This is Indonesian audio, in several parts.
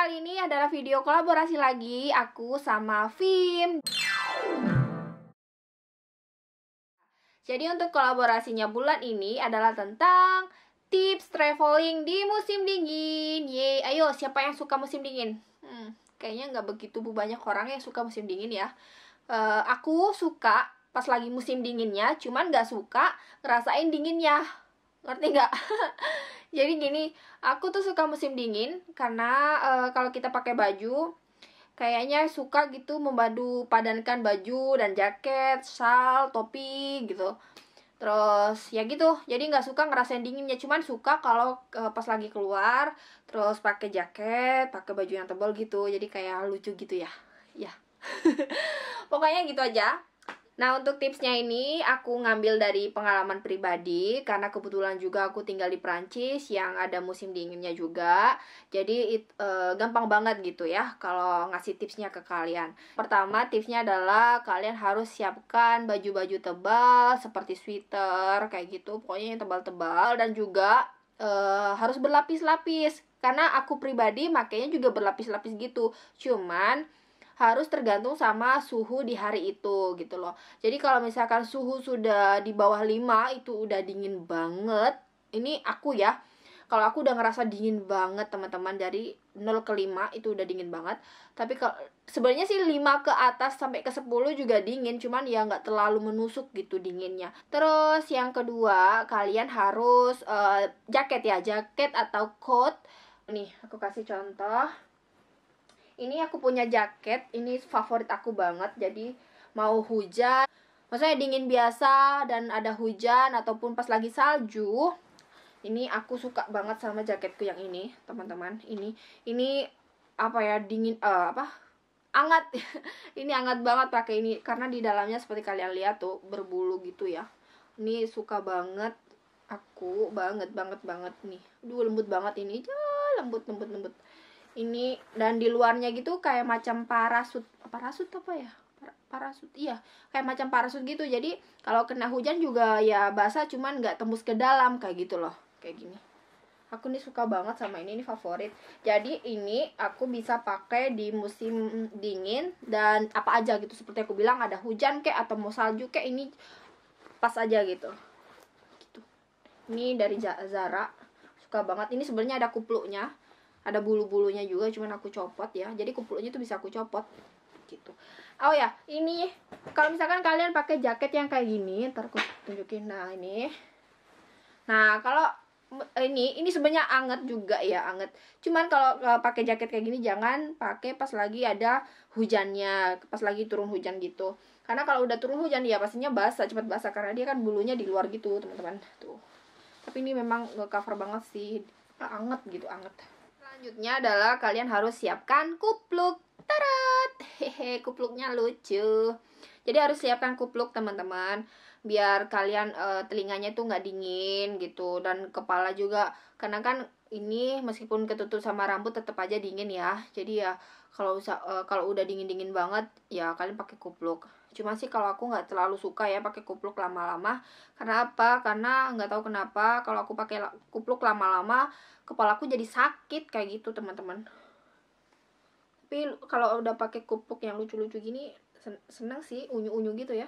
kali ini adalah video kolaborasi lagi Aku sama Vim. Jadi untuk kolaborasinya bulan ini adalah tentang Tips traveling di musim dingin. Ye, ayo siapa yang suka musim dingin? Hmm, kayaknya nggak begitu banyak orang yang suka musim dingin ya. Uh, Aku suka pas lagi musim dinginnya cuman nggak suka ngerasain dinginnya ngerti nggak? Jadi gini aku tuh suka musim dingin karena uh, kalau kita pakai baju kayaknya suka gitu membadu padankan baju dan jaket sal topi gitu. Terus ya gitu. Jadi nggak suka ngerasain dinginnya. Cuman suka kalau uh, pas lagi keluar terus pakai jaket pakai baju yang tebal gitu. Jadi kayak lucu gitu ya. Ya. Pokoknya gitu aja Nah untuk tipsnya ini aku ngambil dari pengalaman pribadi karena kebetulan juga aku tinggal di Prancis yang ada musim dinginnya juga. Jadi it, e, gampang banget gitu ya kalau ngasih tipsnya ke kalian. Pertama tipsnya adalah kalian harus siapkan baju-baju tebal seperti sweater kayak gitu, pokoknya yang tebal-tebal dan juga e, harus berlapis-lapis. Karena aku pribadi makanya juga berlapis-lapis gitu. Cuman harus tergantung sama suhu di hari itu gitu loh. Jadi kalau misalkan suhu sudah di bawah 5 itu udah dingin banget. Ini aku ya. Kalau aku udah ngerasa dingin banget teman-teman dari 0 ke 5 itu udah dingin banget. Tapi kalau sebenarnya sih 5 ke atas sampai ke 10 juga dingin, cuman ya nggak terlalu menusuk gitu dinginnya. Terus yang kedua, kalian harus uh, jaket ya, jaket atau coat. Nih, aku kasih contoh ini aku punya jaket ini favorit aku banget jadi mau hujan maksudnya dingin biasa dan ada hujan ataupun pas lagi salju ini aku suka banget sama jaketku yang ini teman-teman. Ini ini apa ya dingin uh, apa? Anget. Ini anget banget pakai ini karena di dalamnya seperti kalian lihat tuh berbulu gitu ya. Ini suka banget aku banget banget banget nih. Duh lembut banget ini. Ya lembut lembut lembut ini dan di luarnya gitu kayak macam parasut parasut apa ya? Parasut iya kayak macam parasut gitu. Jadi kalau kena hujan juga ya basah cuman nggak tembus ke dalam kayak gitu loh kayak gini. Aku nih suka banget sama ini ini favorit. Jadi ini aku bisa pakai di musim dingin dan apa aja gitu. Seperti aku bilang ada hujan kayak atau mau salju kayak ini pas aja gitu. Gitu. Ini dari Zara. Suka banget. Ini sebenarnya ada kupluknya ada bulu-bulunya juga cuman aku copot ya. Jadi kumpulnya tuh bisa aku copot gitu. Oh ya ini kalau misalkan kalian pakai jaket yang kayak gini ntar aku tunjukin. Nah ini. Nah kalau ini ini sebenarnya anget juga ya anget. Cuman kalau pakai jaket kayak gini jangan pakai pas lagi ada hujannya pas lagi turun hujan gitu. Karena kalau udah turun hujan ya pastinya basah cepat basah. Karena dia kan bulunya di luar gitu teman-teman. Tuh. Tapi ini memang nge cover banget sih. Anget gitu anget Selanjutnya adalah kalian harus siapkan kupluk. Tarat! Hehe, kupluknya lucu. Jadi harus siapkan kupluk teman-teman biar kalian uh, telinganya tuh nggak dingin gitu dan kepala juga karena kan ini meskipun ketutup sama rambut tetap aja dingin ya jadi ya kalau uh, kalau udah dingin dingin banget ya kalian pakai kupluk. Cuma sih kalau aku nggak terlalu suka ya pakai kupluk lama-lama. Karena apa? Karena nggak tahu kenapa kalau aku pakai kupluk lama-lama kepala aku jadi sakit kayak gitu teman-teman. Tapi kalau udah pakai kupluk yang lucu-lucu gini seneng sih unyu-unyu gitu ya.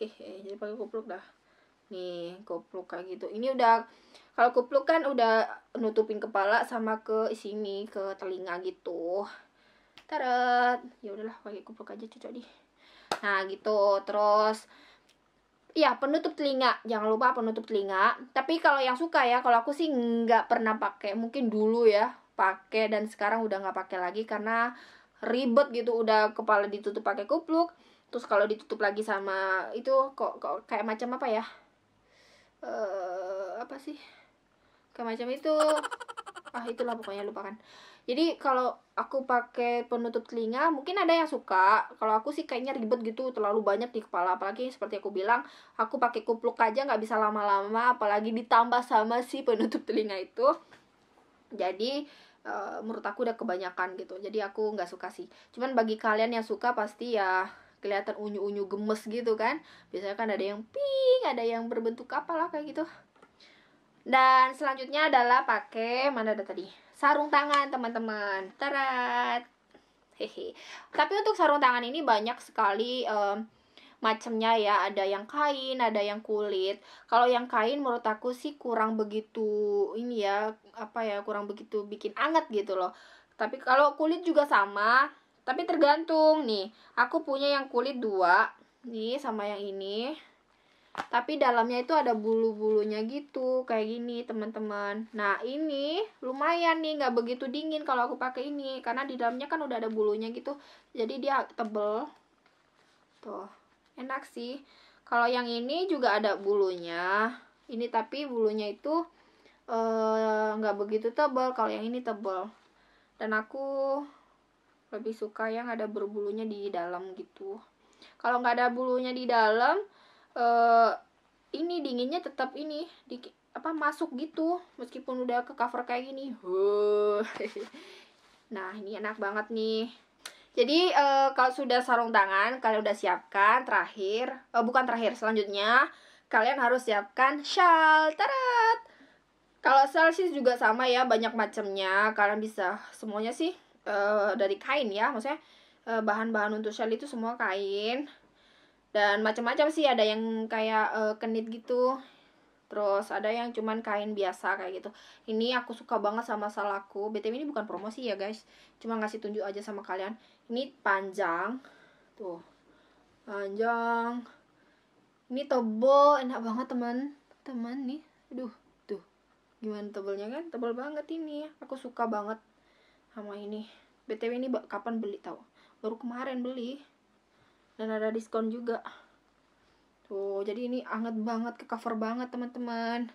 Hehe jadi pakai kupluk dah. Nih kupluk kayak gitu. Ini udah kalau kupluk kan udah nutupin kepala sama ke sini ke telinga gitu tarat ya udahlah pakai kupluk aja cocok nih nah gitu terus Iya, penutup telinga. Jangan lupa penutup telinga. Tapi kalau yang suka ya, kalau aku sih nggak pernah pakai. Mungkin dulu ya pakai dan sekarang udah nggak pakai lagi karena ribet gitu. Udah kepala ditutup pakai kupluk. Terus kalau ditutup lagi sama itu kok, kok kayak macam apa ya? Eh apa sih? Kayak macam itu. Ah itulah pokoknya lupakan. Jadi kalau aku pakai penutup telinga mungkin ada yang suka. Kalau aku sih kayaknya ribet gitu terlalu banyak di kepala. Apalagi seperti aku bilang aku pakai kupluk aja nggak bisa lama-lama apalagi ditambah sama si penutup telinga itu. Jadi uh, menurut aku udah kebanyakan gitu. Jadi aku nggak suka sih. Cuman bagi kalian yang suka pasti ya kelihatan unyu-unyu gemes gitu kan. Biasanya kan ada yang pink ada yang berbentuk apalah kayak gitu dan selanjutnya adalah pakai mana ada tadi? Sarung tangan teman-teman. Terat hehe. Tapi untuk sarung tangan ini banyak sekali um, macamnya ya. Ada yang kain ada yang kulit. Kalau yang kain menurut aku sih kurang begitu ini ya apa ya kurang begitu bikin anget gitu loh. Tapi kalau kulit juga sama tapi tergantung nih. Aku punya yang kulit dua nih sama yang ini tapi dalamnya itu ada bulu-bulunya gitu kayak gini teman-teman. Nah ini lumayan nih nggak begitu dingin kalau aku pakai ini. Karena di dalamnya kan udah ada bulunya gitu. Jadi dia tebel. Tuh enak sih. Kalau yang ini juga ada bulunya. Ini tapi bulunya itu eh, nggak uh, begitu tebal kalau yang ini tebal dan aku lebih suka yang ada berbulunya di dalam gitu. Kalau nggak ada bulunya di dalam uh, ini dinginnya tetap ini di apa masuk gitu meskipun udah ke cover kayak gini. Nah ini enak banget nih. Jadi uh, kalau sudah sarung tangan kalian udah siapkan terakhir uh, bukan terakhir selanjutnya kalian harus siapkan shawl tarat! Kalau shawl sih juga sama ya banyak macamnya. Kalian bisa semuanya sih uh, dari kain ya maksudnya bahan-bahan untuk shawl itu semua kain dan macam-macam sih ada yang kayak uh, kenit gitu. Terus ada yang cuman kain biasa kayak gitu. Ini aku suka banget sama salaku. Btw ini bukan promosi ya guys. Cuma ngasih tunjuk aja sama kalian. Ini panjang. Tuh. Panjang. Ini tebel. Enak banget teman. Teman nih. Aduh tuh. Gimana tebelnya kan? Tebel banget ini. Aku suka banget sama ini. Btw ini kapan beli tau baru kemarin beli dan ada diskon juga. Tuh jadi ini anget banget ke cover banget teman-teman.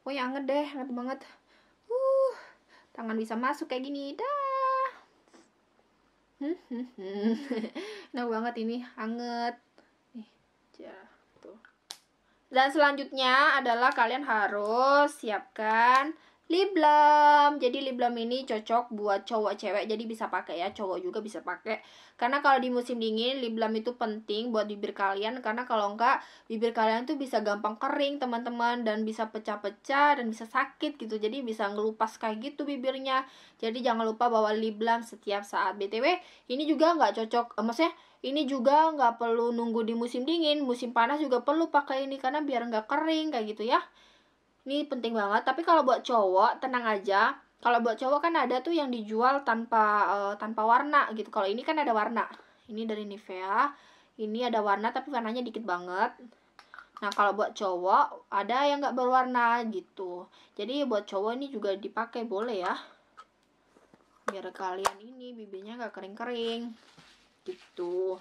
Pokoknya anget deh anget banget. Uh tangan bisa masuk kayak gini. Dah. Enak banget ini anget. Nih tuh. Dan selanjutnya adalah kalian harus siapkan lip balm jadi lip balm ini cocok buat cowok cewek. Jadi bisa pakai ya cowok juga bisa pakai. Karena kalau di musim dingin lip balm itu penting buat bibir kalian. Karena kalau enggak bibir kalian tuh bisa gampang kering teman-teman. Dan bisa pecah-pecah dan bisa sakit gitu. Jadi bisa ngelupas kayak gitu bibirnya. Jadi jangan lupa bawa lip balm setiap saat. Btw ini juga nggak cocok. Eh, maksudnya ini juga nggak perlu nunggu di musim dingin. Musim panas juga perlu pakai ini karena biar nggak kering kayak gitu ya ini penting banget. Tapi kalau buat cowok tenang aja. Kalau buat cowok kan ada tuh yang dijual tanpa uh, tanpa warna gitu. Kalau ini kan ada warna. Ini dari Nivea. Ini ada warna tapi warnanya dikit banget. Nah kalau buat cowok ada yang nggak berwarna gitu. Jadi buat cowok ini juga dipakai boleh ya. Biar kalian ini bibirnya nggak kering-kering. Gitu.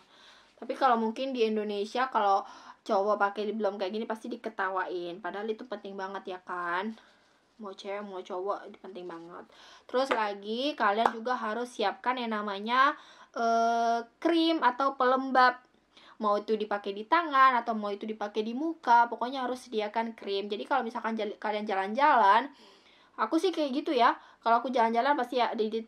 Tapi kalau mungkin di Indonesia kalau cowok pakai lip balm kayak gini pasti diketawain. Padahal itu penting banget ya kan? Mau cewek mau cowok penting banget. Terus lagi kalian juga harus siapkan yang namanya uh, krim atau pelembab. Mau itu dipakai di tangan atau mau itu dipakai di muka pokoknya harus sediakan krim. Jadi kalau misalkan jala, kalian jalan-jalan aku sih kayak gitu ya. Kalau aku jalan-jalan pasti ya di, di,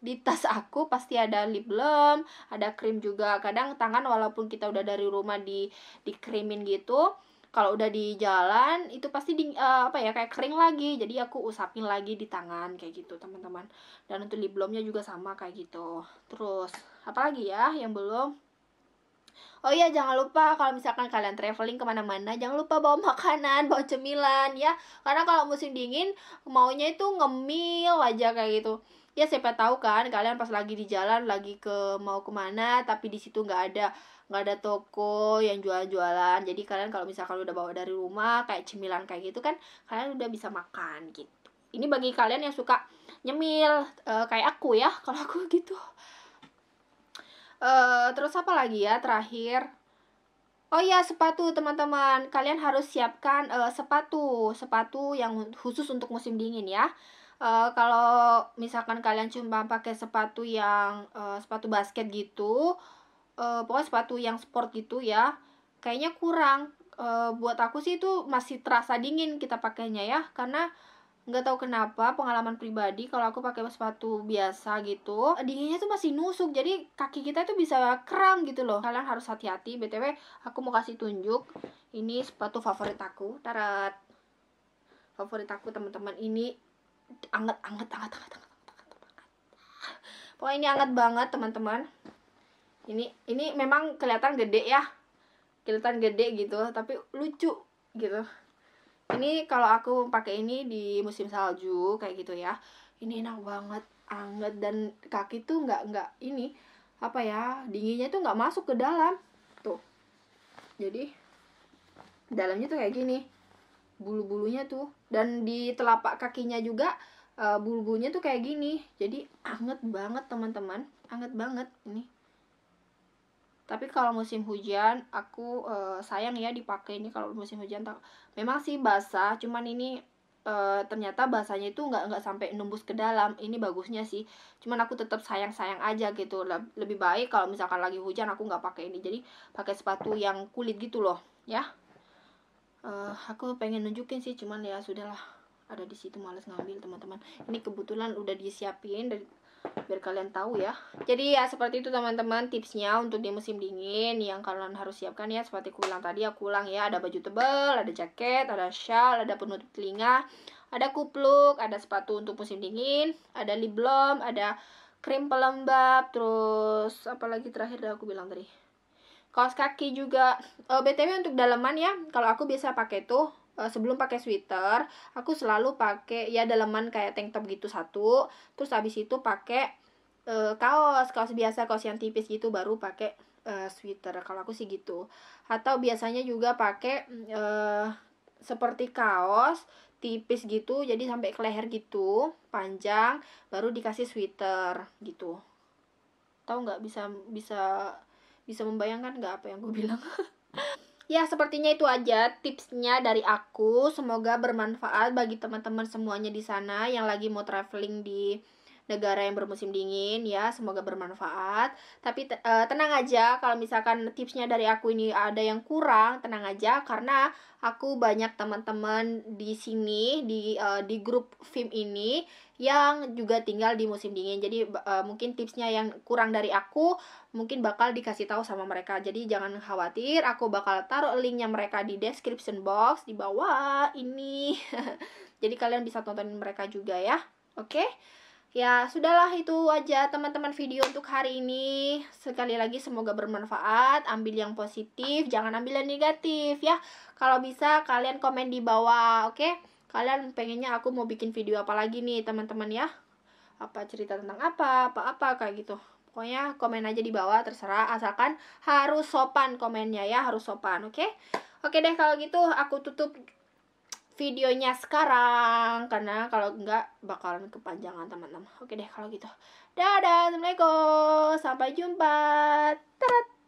di tas aku pasti ada lip balm, ada krim juga. Kadang tangan walaupun kita udah dari rumah di dikrimin gitu, kalau udah di jalan itu pasti di uh, apa ya kayak kering lagi. Jadi aku usapin lagi di tangan kayak gitu, teman-teman. Dan untuk lip balmnya juga sama kayak gitu. Terus apalagi ya yang belum Oh iya jangan lupa kalau misalkan kalian traveling ke mana-mana jangan lupa bawa makanan, bawa cemilan ya. Karena kalau musim dingin maunya itu ngemil aja kayak gitu. Ya siapa tahu kan kalian pas lagi di jalan lagi ke mau ke mana tapi di situ nggak ada nggak ada toko yang jual-jualan. Jadi kalian kalau misalkan udah bawa dari rumah kayak cemilan kayak gitu kan kalian udah bisa makan gitu. Ini bagi kalian yang suka nyemil uh, kayak aku ya kalau aku gitu uh, terus apa lagi ya terakhir? Oh ya sepatu teman-teman. Kalian harus siapkan uh, sepatu. Sepatu yang khusus untuk musim dingin ya. Uh, kalau misalkan kalian cuma pakai sepatu yang uh, sepatu basket gitu uh, pokoknya sepatu yang sport gitu ya kayaknya kurang. Uh, buat aku sih itu masih terasa dingin kita pakainya ya. Karena nggak tahu kenapa pengalaman pribadi kalau aku pakai sepatu biasa gitu dinginnya tuh masih nusuk. Jadi kaki kita tuh bisa kram gitu loh. Kalian harus hati-hati. Btw aku mau kasih tunjuk ini sepatu favorit aku. Tarat. Favorit aku teman-teman. Ini anget anget anget anget anget. Pokoknya ini anget banget teman-teman. Ini ini memang kelihatan gede ya. Kelihatan gede gitu tapi lucu gitu ini kalau aku pakai ini di musim salju kayak gitu ya. Ini enak banget anget dan kaki tuh nggak nggak ini apa ya dinginnya tuh nggak masuk ke dalam. Tuh. Jadi dalamnya tuh kayak gini. Bulu-bulunya tuh. Dan di telapak kakinya juga uh, bulu-bulunya tuh kayak gini. Jadi anget banget teman-teman. Anget banget ini tapi kalau musim hujan aku uh, sayang ya dipakai ini kalau musim hujan tak. Memang sih basah cuman ini uh, ternyata basahnya itu nggak nggak sampai nembus ke dalam. Ini bagusnya sih. Cuman aku tetap sayang sayang aja gitu. Lebih baik kalau misalkan lagi hujan aku nggak pakai ini. Jadi pakai sepatu yang kulit gitu loh ya. Uh, aku pengen nunjukin sih cuman ya sudahlah. Ada di situ males ngambil teman-teman. Ini kebetulan udah disiapin dari biar kalian tahu ya. Jadi ya seperti itu teman-teman tipsnya untuk di musim dingin yang kalian harus siapkan ya. Seperti aku bilang tadi aku ulang ya. Ada baju tebal ada jaket ada shawl ada penutup telinga ada kupluk ada sepatu untuk musim dingin ada lip balm ada krim pelembab terus apalagi terakhir aku bilang tadi? Kaos kaki juga. Uh, btw untuk daleman ya. Kalau aku biasa pakai tuh uh, sebelum pakai sweater aku selalu pakai ya daleman kayak tank top gitu satu. Terus habis itu pakai uh, kaos kaos biasa kaos yang tipis gitu baru pakai uh, sweater. Kalau aku sih gitu. Atau biasanya juga pakai uh, seperti kaos tipis gitu jadi sampai ke leher gitu panjang baru dikasih sweater gitu. Tahu nggak bisa bisa bisa membayangkan nggak apa yang gue bilang Ya, sepertinya itu aja tipsnya dari aku. Semoga bermanfaat bagi teman-teman semuanya di sana yang lagi mau traveling di negara yang bermusim dingin ya semoga bermanfaat. Tapi uh, tenang aja kalau misalkan tipsnya dari aku ini ada yang kurang tenang aja karena aku banyak teman-teman di sini di uh, di grup film ini yang juga tinggal di musim dingin. Jadi uh, mungkin tipsnya yang kurang dari aku mungkin bakal dikasih tahu sama mereka. Jadi jangan khawatir aku bakal taruh linknya mereka di description box di bawah ini. Jadi kalian bisa tontonin mereka juga ya. Oke? okay? Ya, sudahlah itu aja teman-teman video untuk hari ini. Sekali lagi semoga bermanfaat, ambil yang positif, jangan ambil yang negatif ya. Kalau bisa kalian komen di bawah, oke? Okay? Kalian pengennya aku mau bikin video apa lagi nih, teman-teman ya? Apa cerita tentang apa, apa-apa kayak gitu. Pokoknya komen aja di bawah terserah asalkan harus sopan komennya ya, harus sopan, oke? Okay? Oke deh kalau gitu aku tutup videonya sekarang karena kalau enggak bakalan kepanjangan teman-teman. Oke deh kalau gitu. Dadah assalamualaikum. Sampai jumpa. Tarat.